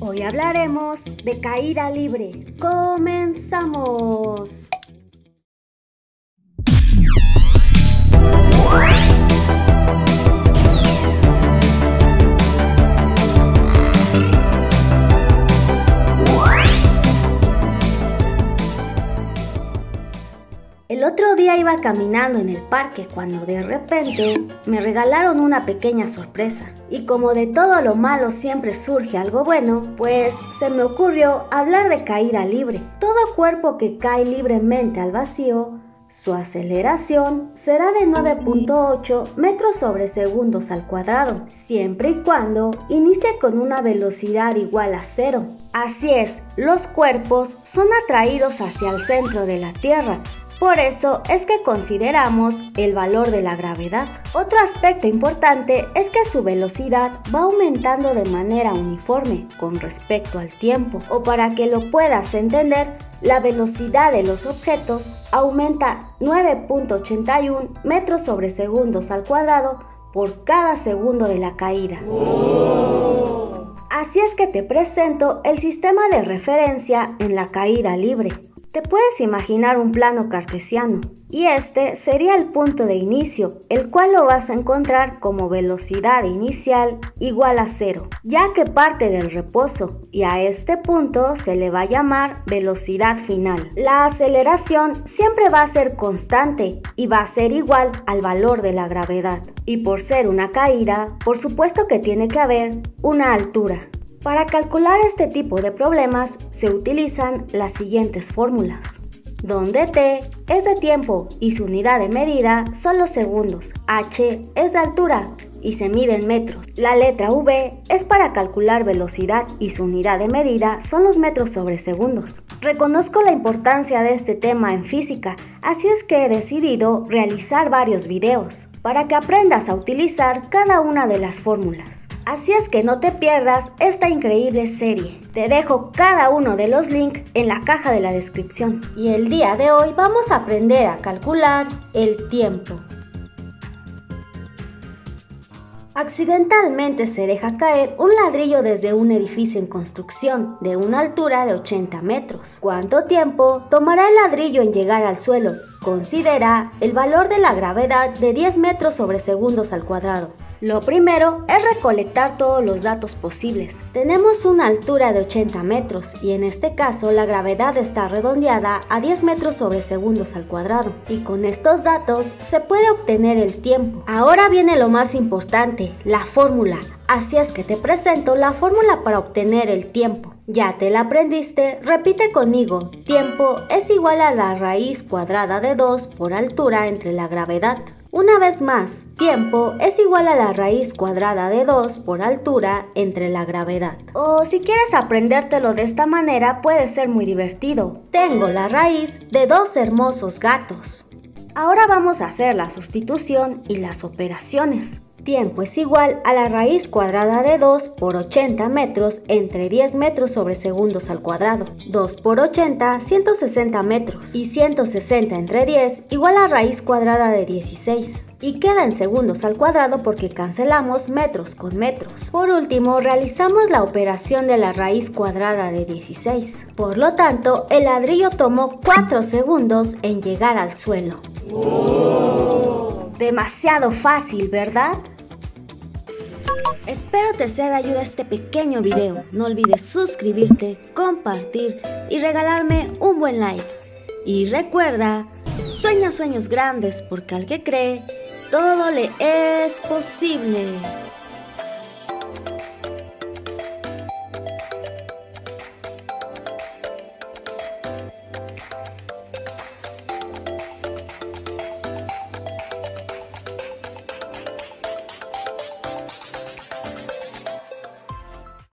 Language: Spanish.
Hoy hablaremos de caída libre. ¡Comenzamos! El otro día iba caminando en el parque cuando de repente me regalaron una pequeña sorpresa. Y como de todo lo malo siempre surge algo bueno, pues se me ocurrió hablar de caída libre. Todo cuerpo que cae libremente al vacío su aceleración será de 9.8 metros sobre segundos al cuadrado, siempre y cuando inicie con una velocidad igual a cero. Así es, los cuerpos son atraídos hacia el centro de la Tierra, por eso es que consideramos el valor de la gravedad. Otro aspecto importante es que su velocidad va aumentando de manera uniforme con respecto al tiempo. O para que lo puedas entender, la velocidad de los objetos aumenta 9.81 metros sobre segundos al cuadrado por cada segundo de la caída. Así es que te presento el sistema de referencia en la caída libre. Te puedes imaginar un plano cartesiano y este sería el punto de inicio, el cual lo vas a encontrar como velocidad inicial igual a cero, ya que parte del reposo y a este punto se le va a llamar velocidad final. La aceleración siempre va a ser constante y va a ser igual al valor de la gravedad. Y por ser una caída, por supuesto que tiene que haber una altura. Para calcular este tipo de problemas se utilizan las siguientes fórmulas, donde t es de tiempo y su unidad de medida son los segundos, h es de altura y se mide en metros. La letra v es para calcular velocidad y su unidad de medida son los metros sobre segundos. Reconozco la importancia de este tema en física, así es que he decidido realizar varios videos para que aprendas a utilizar cada una de las fórmulas. Así es que no te pierdas esta increíble serie. Te dejo cada uno de los links en la caja de la descripción. Y el día de hoy vamos a aprender a calcular el tiempo. Accidentalmente se deja caer un ladrillo desde un edificio en construcción de una altura de 80 metros. ¿Cuánto tiempo tomará el ladrillo en llegar al suelo? Considera el valor de la gravedad de 10 metros sobre segundos al cuadrado. Lo primero es recolectar todos los datos posibles. Tenemos una altura de 80 metros y en este caso la gravedad está redondeada a 10 metros sobre segundos al cuadrado. Y con estos datos se puede obtener el tiempo. Ahora viene lo más importante, la fórmula. Así es que te presento la fórmula para obtener el tiempo. Ya te la aprendiste, repite conmigo. Tiempo es igual a la raíz cuadrada de 2 por altura entre la gravedad. Una vez más, tiempo es igual a la raíz cuadrada de 2 por altura entre la gravedad. O si quieres aprendértelo de esta manera puede ser muy divertido. Tengo la raíz de dos hermosos gatos. Ahora vamos a hacer la sustitución y las operaciones. Tiempo es igual a la raíz cuadrada de 2 por 80 metros entre 10 metros sobre segundos al cuadrado. 2 por 80, 160 metros. Y 160 entre 10 igual a raíz cuadrada de 16 y queda en segundos al cuadrado porque cancelamos metros con metros. Por último, realizamos la operación de la raíz cuadrada de 16. Por lo tanto, el ladrillo tomó 4 segundos en llegar al suelo. Demasiado fácil, ¿verdad? Espero te sea de ayuda este pequeño video. No olvides suscribirte, compartir y regalarme un buen like. Y recuerda, sueña sueños grandes porque al que cree, todo le es posible.